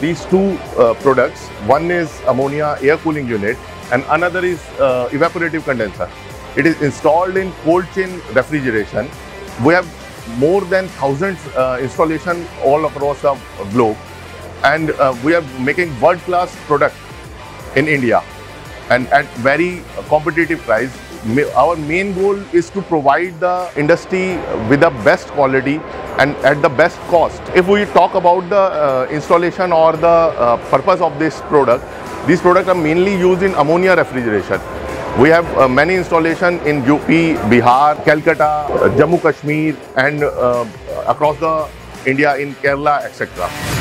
these two uh, products. One is ammonia air cooling unit and another is uh, evaporative condenser. It is installed in cold chain refrigeration. We have more than thousands uh, installation all across the globe and uh, we are making world class product in India and at very competitive price. Our main goal is to provide the industry with the best quality and at the best cost. If we talk about the uh, installation or the uh, purpose of this product, these products are mainly used in ammonia refrigeration. We have uh, many installation in UP, Bihar, Calcutta, uh, Jammu Kashmir and uh, across the India in Kerala, etc.